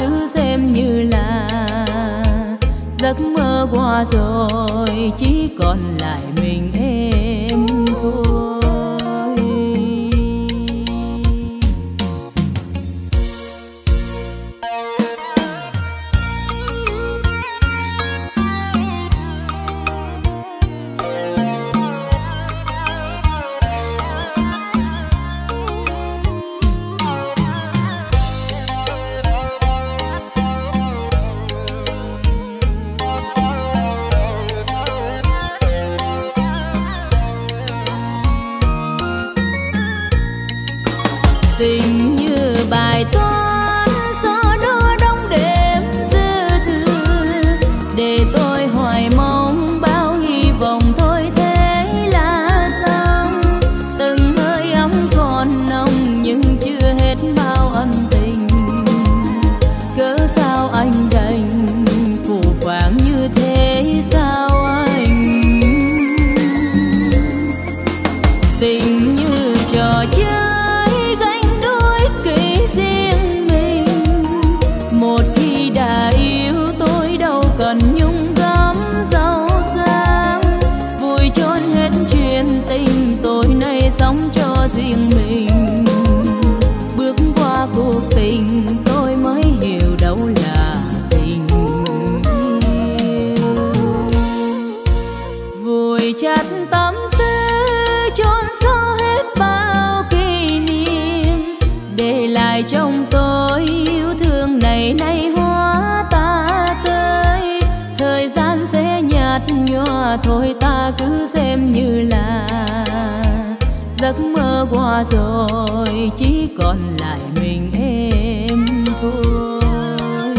cứ xem như là giấc mơ qua rồi chỉ còn lại mình em. giấc mơ qua rồi, chỉ còn lại mình em thôi.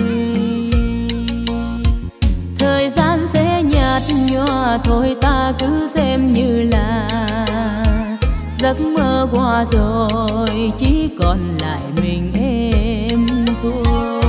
Thời gian sẽ nhạt nhòa, thôi ta cứ xem như là giấc mơ qua rồi, chỉ còn lại mình em thôi.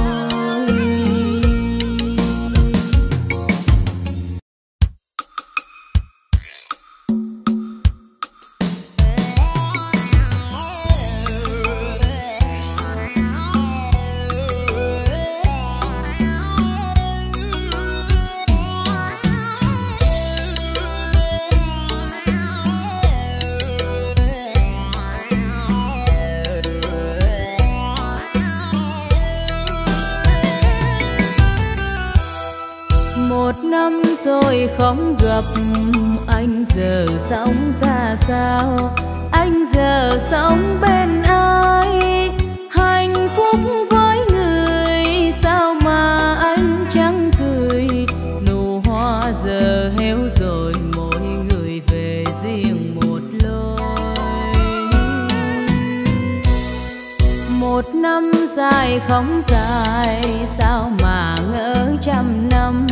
không dài, sao mà ngỡ trăm năm?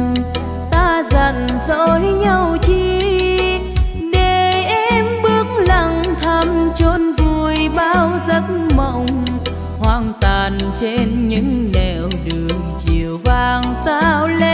Ta giận dỗi nhau chi? Để em bước lặng thầm chôn vùi bao giấc mộng. Hoang tàn trên những nẻo đường chiều vàng sao lên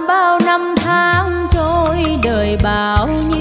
bao năm tháng trôi đời bao nhiêu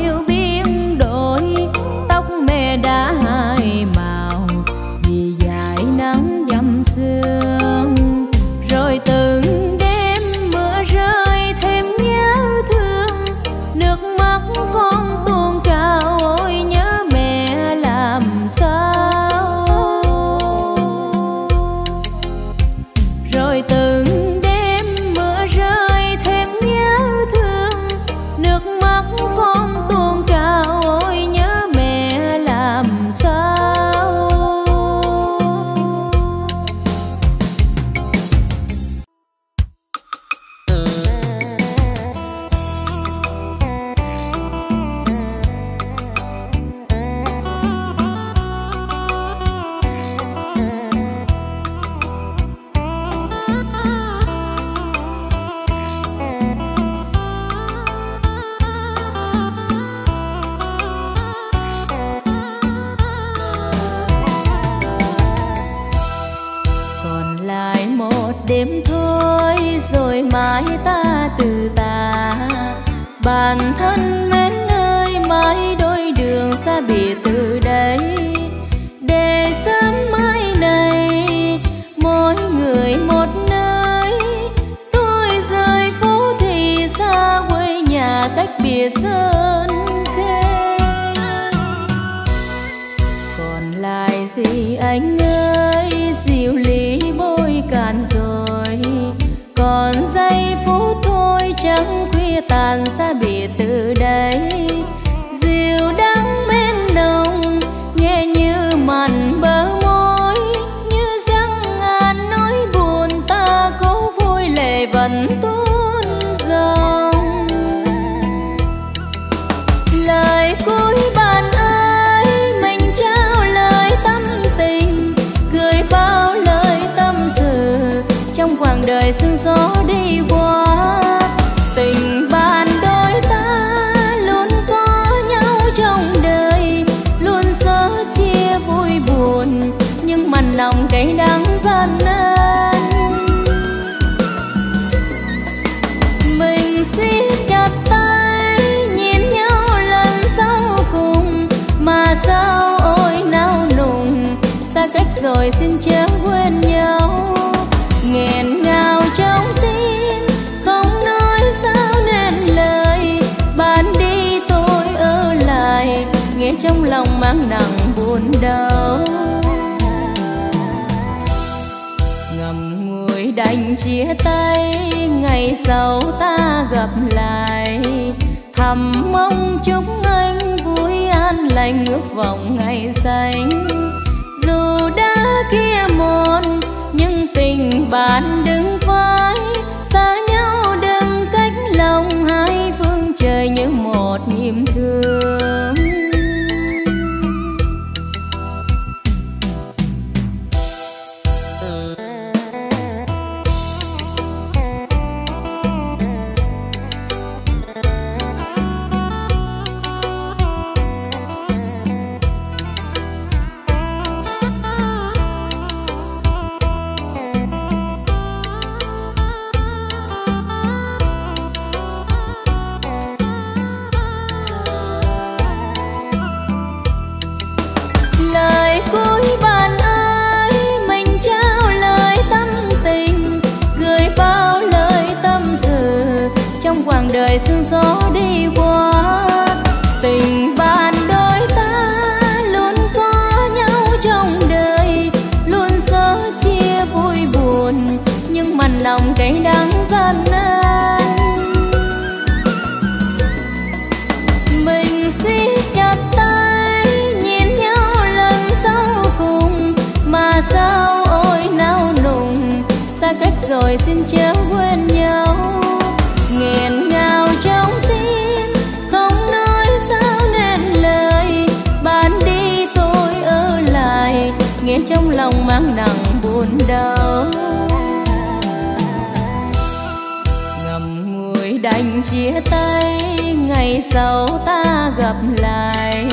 trời sương gió đi qua tình chia tay, ngày sau ta gặp lại. Thầm mong chúc anh vui an lành ước vọng ngày xanh. Dù đã kia một nhưng tình bạn đứng cách rồi xin chớ quên nhau. Nghiền ngào trong tim, không nói sao nên lời. Bạn đi, tôi ở lại nghe trong lòng mang nặng buồn đau. Ngầm ngùi đành chia tay, ngày sau ta gặp lại.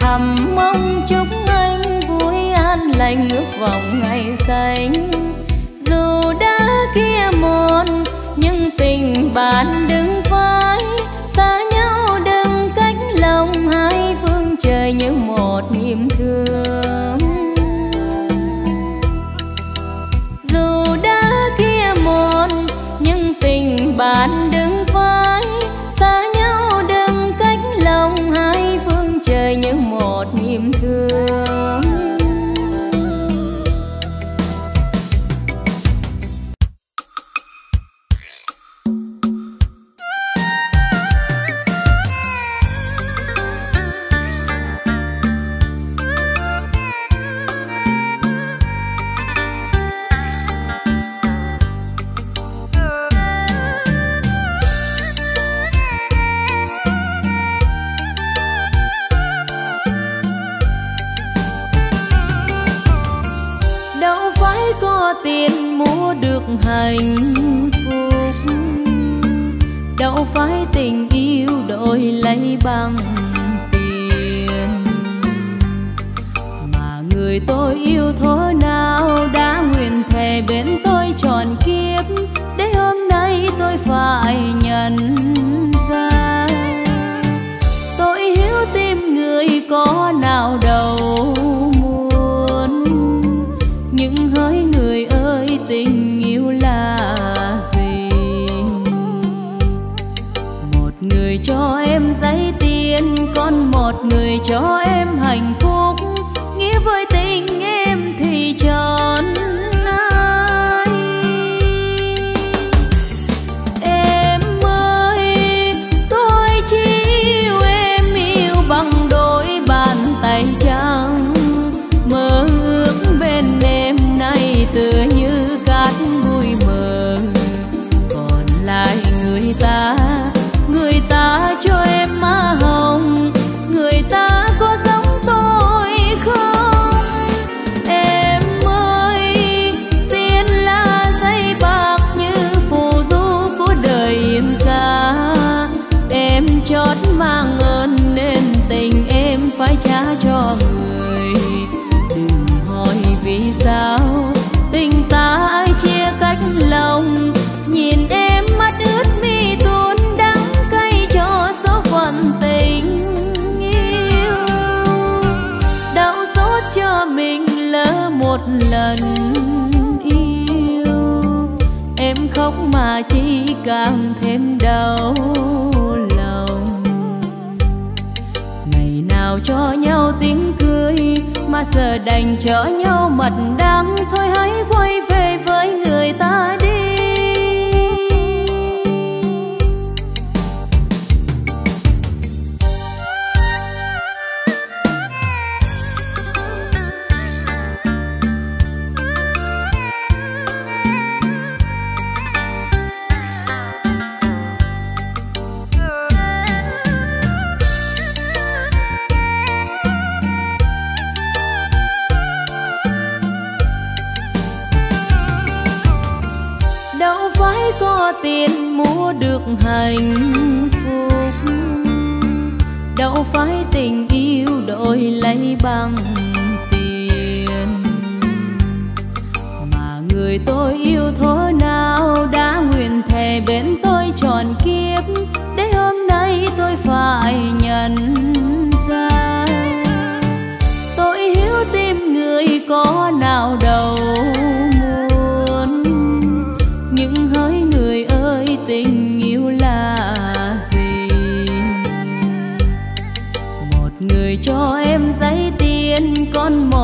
Thầm mong chúc anh vui an lành, ước vọng ngày xanh kia môn nhưng tình bạn đứng phải tình yêu đổi lấy bằng tiền. Mà người tôi yêu thổ nào đã nguyện thề bên tôi tròn kiếp, để hôm nay tôi phải nhận ra. Tôi hiểu tim người có nào đâu người cho em giấy tiền con một người cho em hạnh phúc.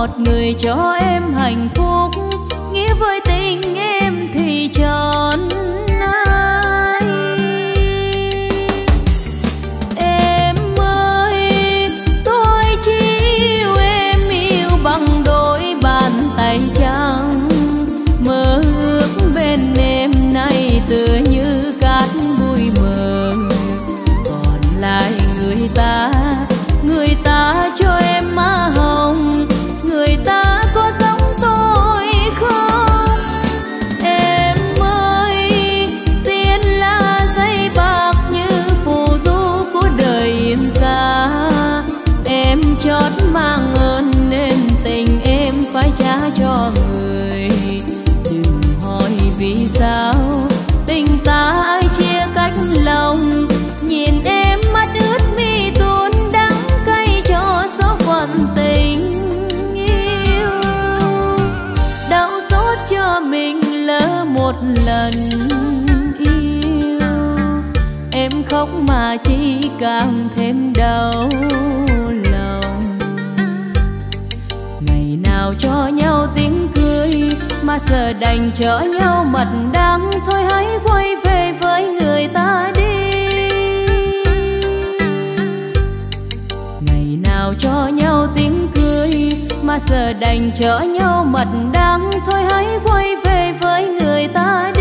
Một người cho em hạnh phúc. Nghĩa với tình em thì tròn lần yêu. Em khóc mà chỉ càng thêm đau lòng. Ngày nào cho nhau tiếng cười mà giờ đành cho nhau mật đắng. Thôi hãy quay về với người ta đi. Ngày nào cho nhau tiếng cười mà giờ đành cho nhau mật đắng. Thôi hãy quay về với người ta đi.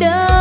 Tôi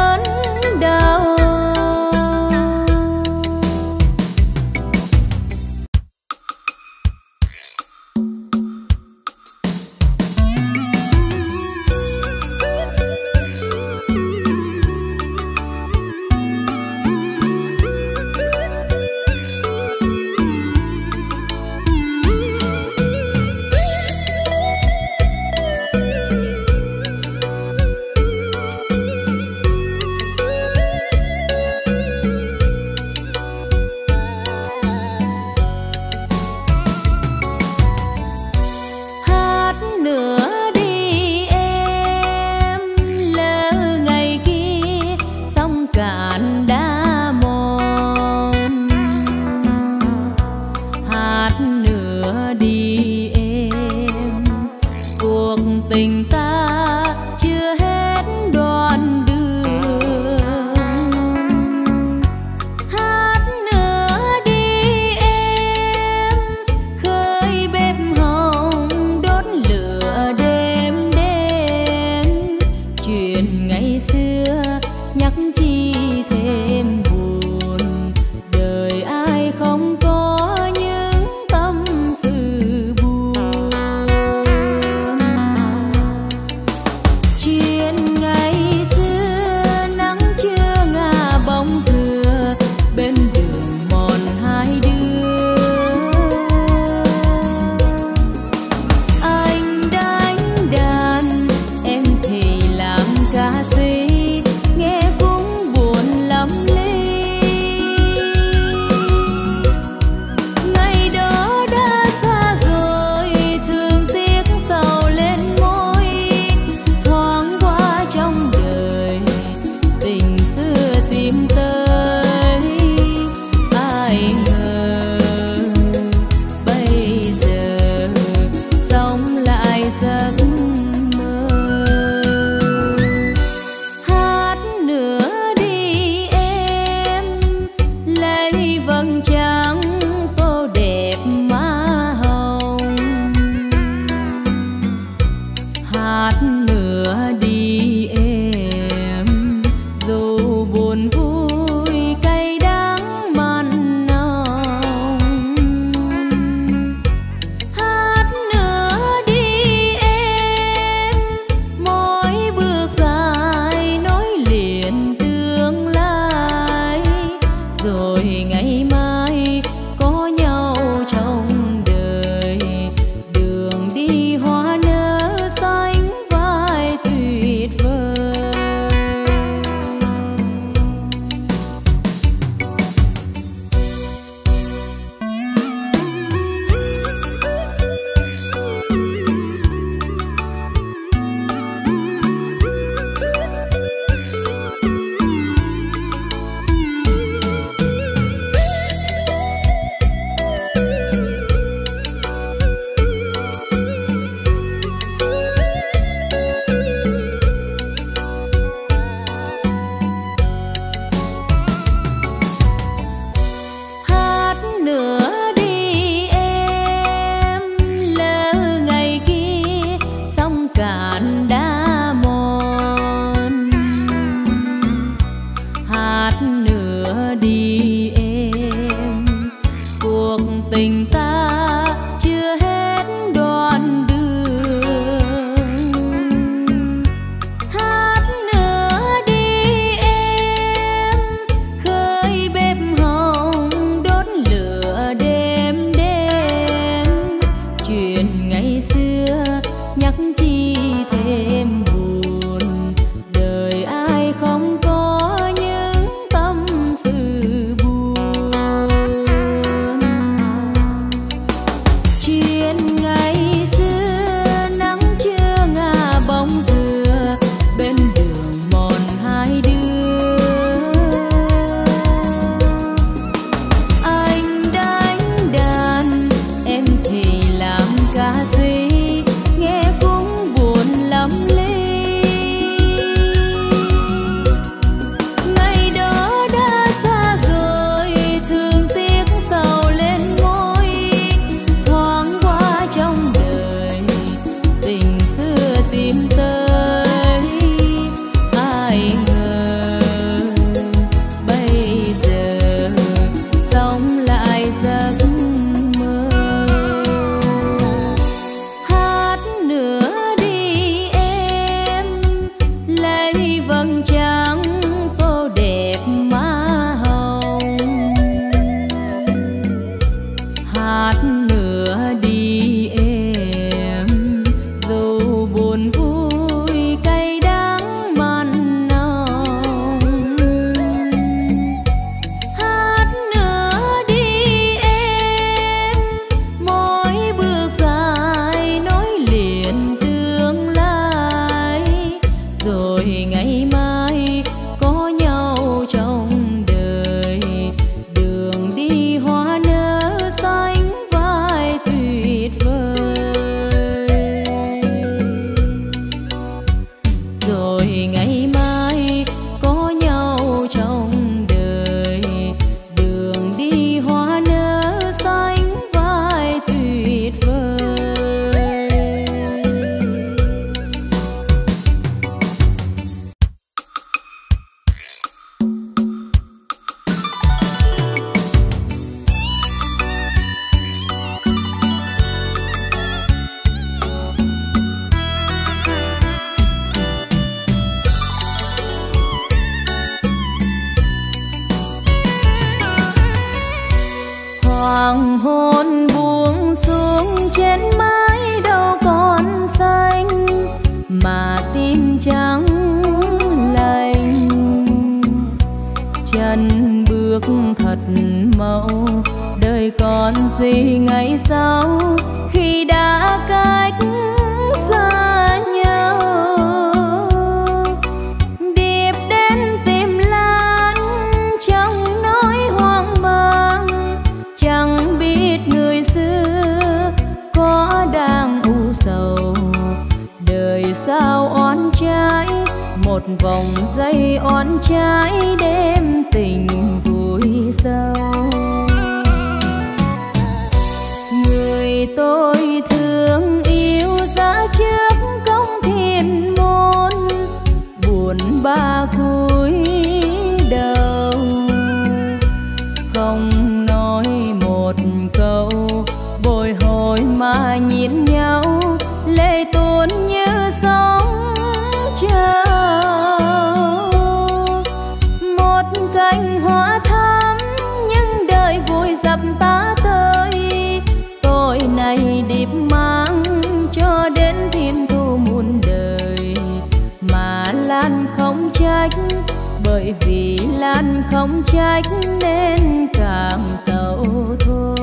bởi vì lan không trách nên càng giàu thôi.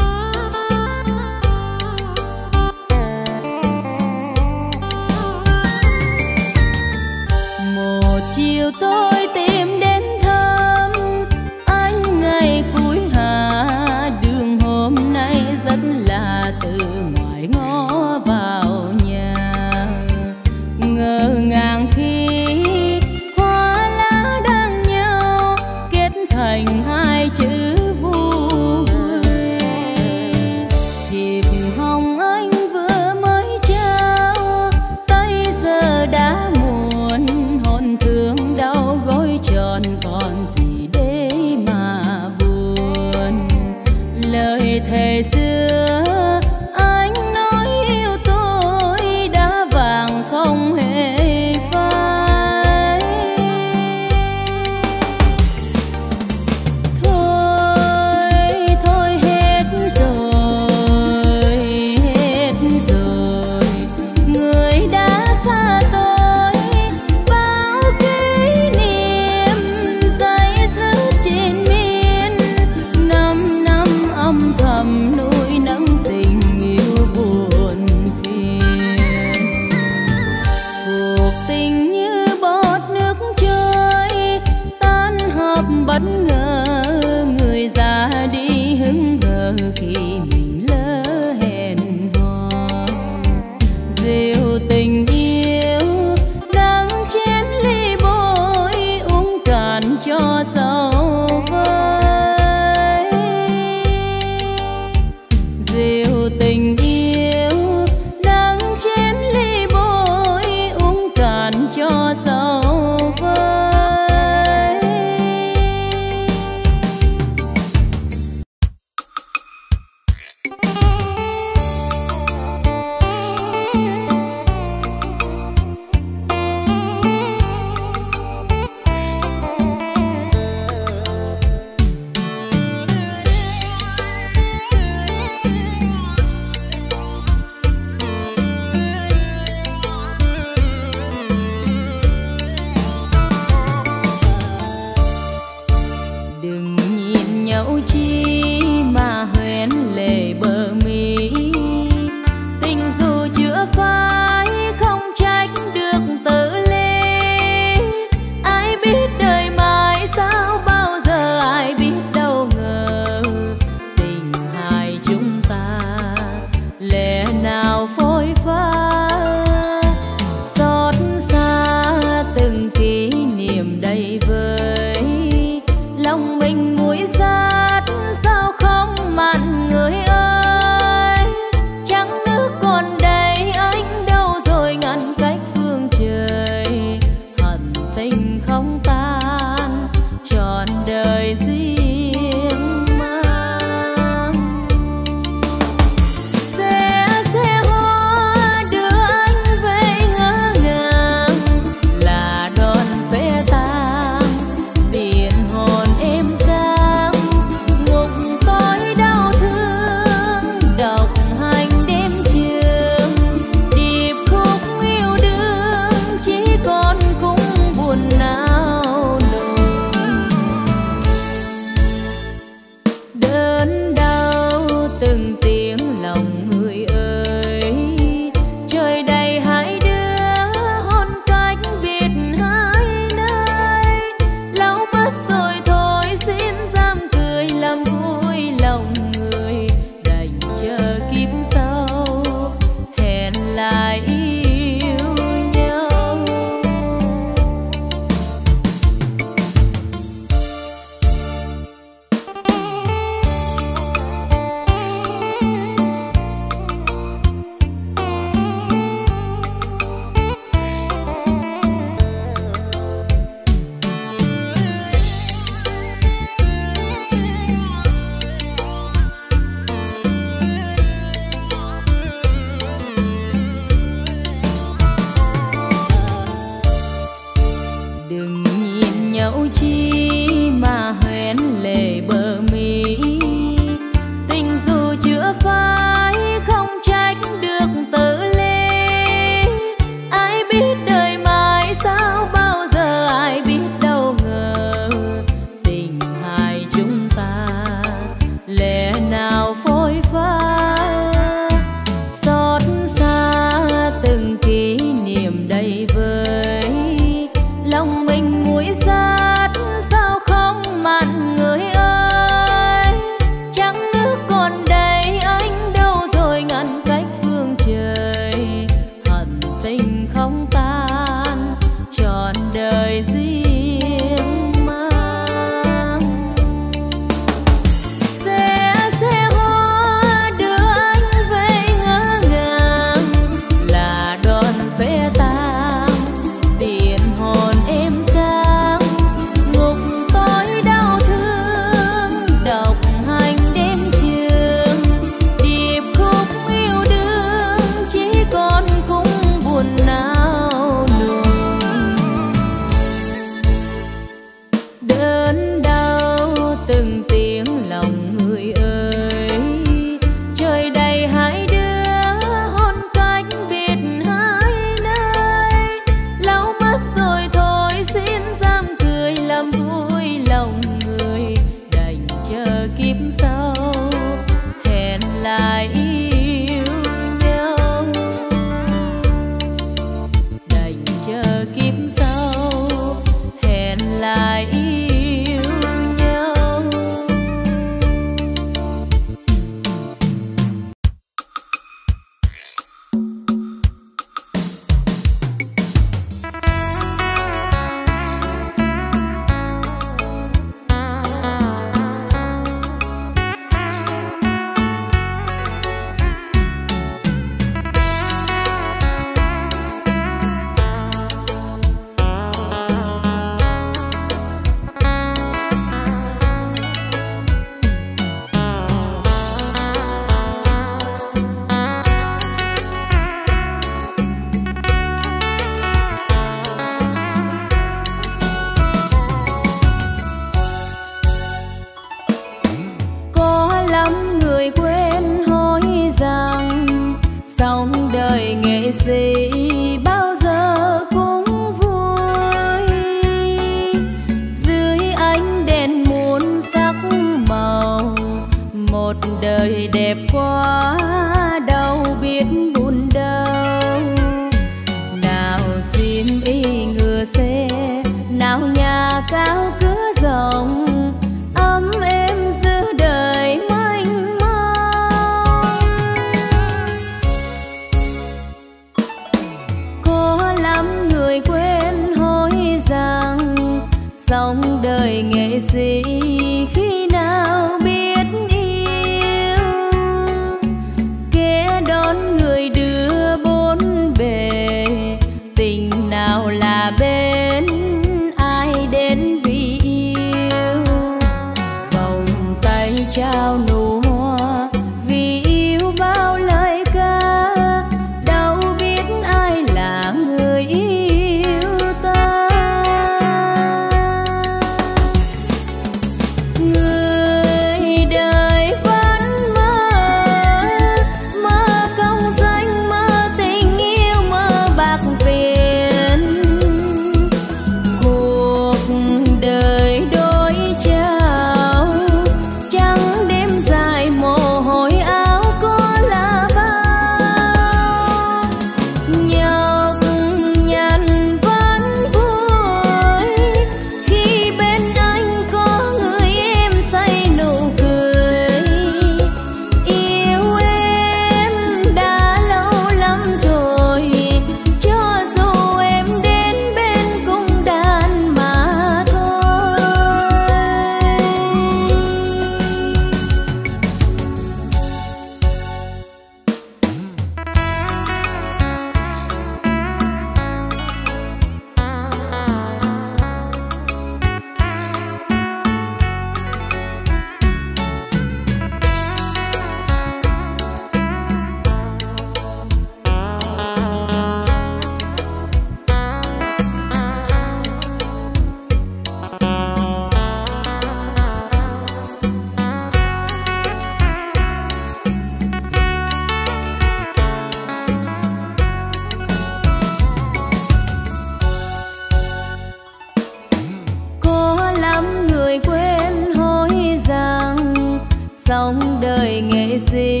sóng đời nghệ sĩ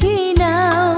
khi nào?